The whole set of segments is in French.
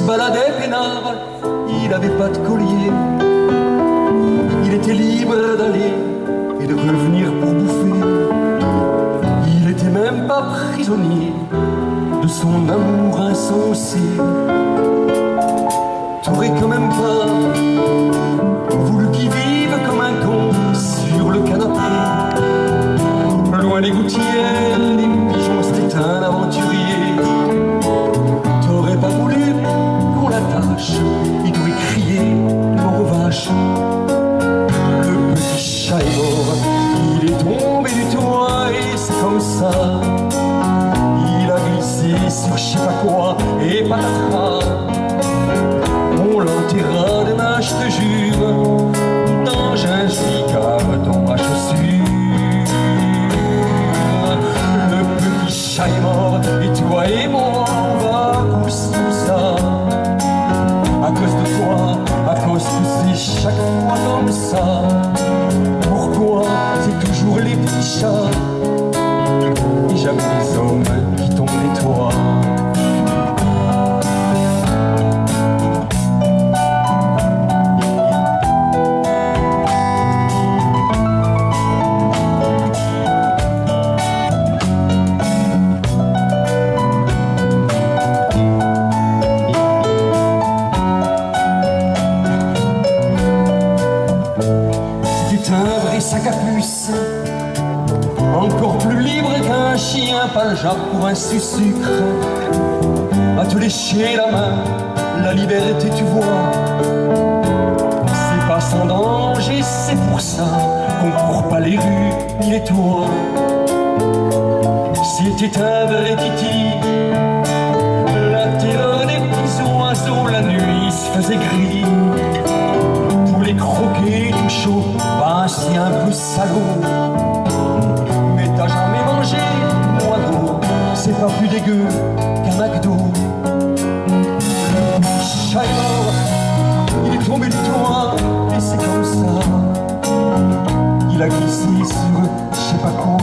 baladait peinard, il avait pas de collier. Il était libre d'aller et de revenir pour bouffer. Il était même pas prisonnier de son amour insensé. show. Encore plus libre qu'un chien, pas le genre pour un sucre. À te lécher la main, la liberté, tu vois. C'est pas sans danger, c'est pour ça qu'on court pas les rues ni les toits. C'était un vrai titi, salaud. Mais t'as jamais mangé, moi d'eau, c'est pas plus dégueu qu'un McDo. Le il est tombé du toit, et c'est comme ça. Il a glissé sur je sais pas quoi,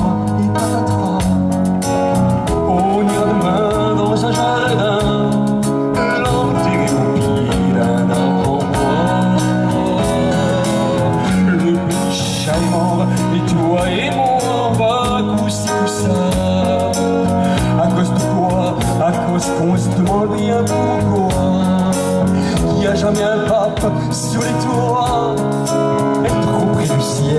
et toi et moi, on va coup-ci, coup-ça. À cause de quoi À cause qu'on se demande bien pourquoi. Il n'y a jamais un pape sur les toits. Être trop ciel,